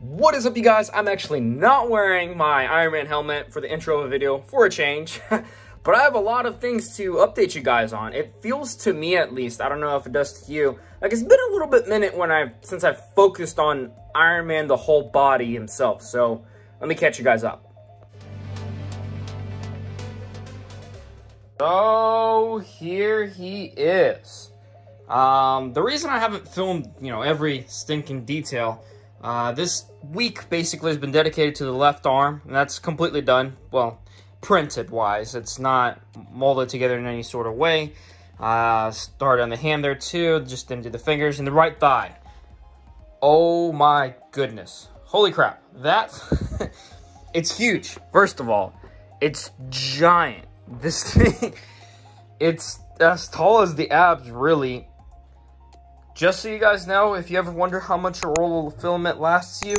What is up, you guys? I'm actually not wearing my Iron Man helmet for the intro of a video for a change, but I have a lot of things to update you guys on. It feels to me, at least, I don't know if it does to you, like it's been a little bit minute when I've since I've focused on Iron Man, the whole body himself. So let me catch you guys up. So here he is. Um, the reason I haven't filmed, you know, every stinking detail uh, this week basically has been dedicated to the left arm, and that's completely done. Well, printed wise, it's not molded together in any sort of way. Uh, start on the hand there too, just didn't do the fingers, and the right thigh. Oh my goodness. Holy crap. That, it's huge. First of all, it's giant. This thing, it's as tall as the abs, really. Just so you guys know, if you ever wonder how much a roll of filament lasts you,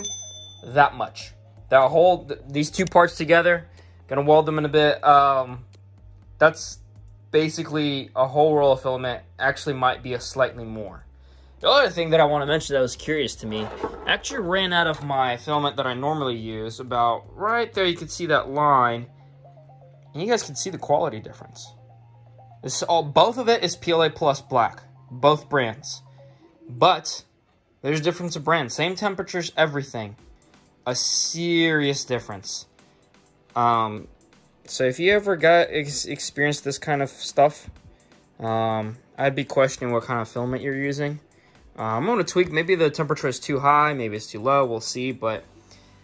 that much. That th these two parts together, gonna weld them in a bit. Um, that's basically a whole roll of filament. Actually might be a slightly more. The other thing that I want to mention that was curious to me, I actually ran out of my filament that I normally use. About right there, you can see that line. And you guys can see the quality difference. This all, both of it is PLA Plus Black. Both brands. But there's a difference of brand. Same temperatures, everything. A serious difference. Um, so if you ever got ex experienced this kind of stuff, um, I'd be questioning what kind of filament you're using. Uh, I'm going to tweak. Maybe the temperature is too high. Maybe it's too low. We'll see. But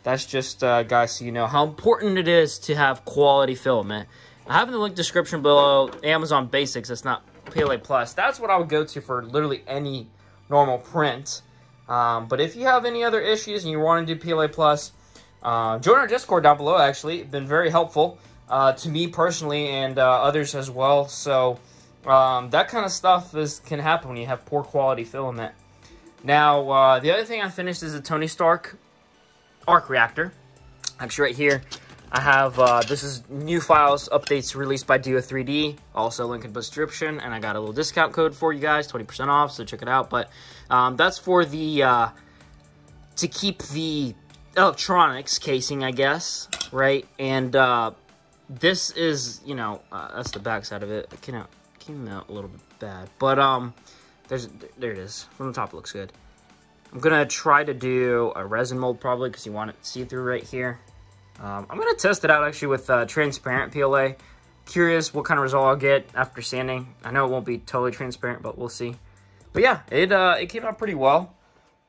that's just, uh, guys, so you know how important it is to have quality filament. I have in the link description below Amazon Basics. It's not PLA Plus. That's what I would go to for literally any normal print. Um, but if you have any other issues and you want to do PLA Plus, uh, join our Discord down below, actually. It's been very helpful uh, to me personally and uh, others as well. So um, that kind of stuff is can happen when you have poor quality filament. Now, uh, the other thing I finished is a Tony Stark arc reactor. Actually, right here, I have, uh, this is new files, updates released by Do3D, also link in the description, and I got a little discount code for you guys, 20% off, so check it out, but um, that's for the, uh, to keep the electronics casing, I guess, right, and uh, this is, you know, uh, that's the back side of it, it came out, came out a little bit bad, but, um, there's, there it is, from the top looks good. I'm gonna try to do a resin mold probably, because you want it see-through right here, um, I'm going to test it out actually with uh, transparent PLA. Curious what kind of result I'll get after sanding. I know it won't be totally transparent, but we'll see. But yeah, it, uh, it came out pretty well.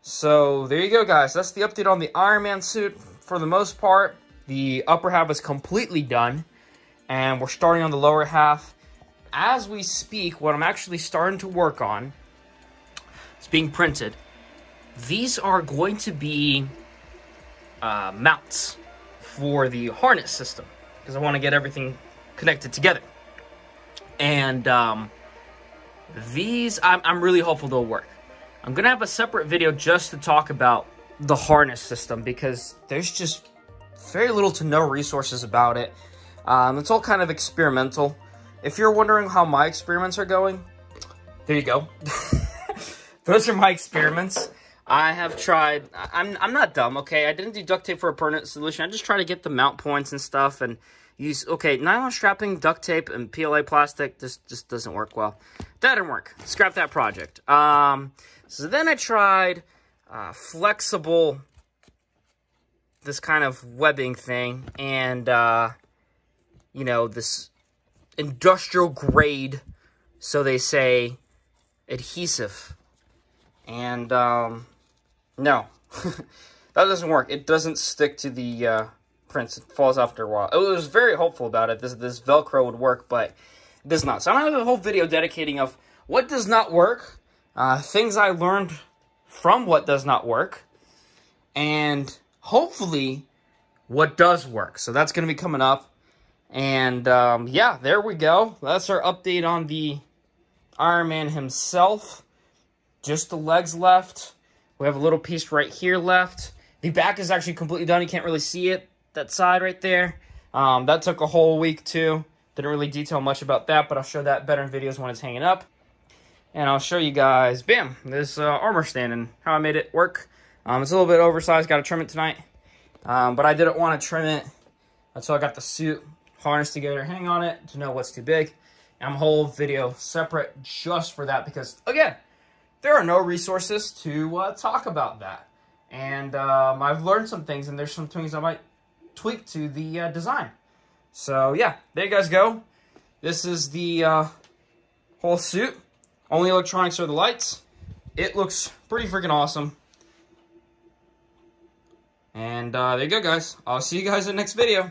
So there you go, guys. That's the update on the Iron Man suit. For the most part, the upper half is completely done. And we're starting on the lower half. As we speak, what I'm actually starting to work on is being printed. These are going to be uh, mounts for the harness system because I want to get everything connected together. And um, these, I'm, I'm really hopeful they'll work. I'm going to have a separate video just to talk about the harness system because there's just very little to no resources about it. Um, it's all kind of experimental. If you're wondering how my experiments are going, there you go. Those are my experiments. I have tried, I'm, I'm not dumb, okay? I didn't do duct tape for a permanent solution. I just try to get the mount points and stuff and use, okay, nylon strapping, duct tape, and PLA plastic just, just doesn't work well. That didn't work. Scrap that project. Um, so then I tried uh, flexible, this kind of webbing thing, and, uh, you know, this industrial grade, so they say, adhesive. And, um, no, that doesn't work. It doesn't stick to the uh, prints. It falls after a while. I was very hopeful about it. This this Velcro would work, but it does not. So I'm going to have a whole video dedicating of what does not work, uh, things I learned from what does not work, and hopefully what does work. So that's going to be coming up. And um, yeah, there we go. That's our update on the Iron Man himself. Just the legs left. We have a little piece right here left. The back is actually completely done. You can't really see it, that side right there. Um, that took a whole week too. Didn't really detail much about that, but I'll show that better in videos when it's hanging up. And I'll show you guys, bam, this uh, armor stand and how I made it work. Um, it's a little bit oversized. Got to trim it tonight. Um, but I didn't want to trim it until I got the suit harness together, hang on it to know what's too big. And I'm a whole video separate just for that because, again, there are no resources to uh, talk about that. And um, I've learned some things, and there's some things I might tweak to the uh, design. So, yeah, there you guys go. This is the uh, whole suit. Only electronics are the lights. It looks pretty freaking awesome. And uh, there you go, guys. I'll see you guys in the next video.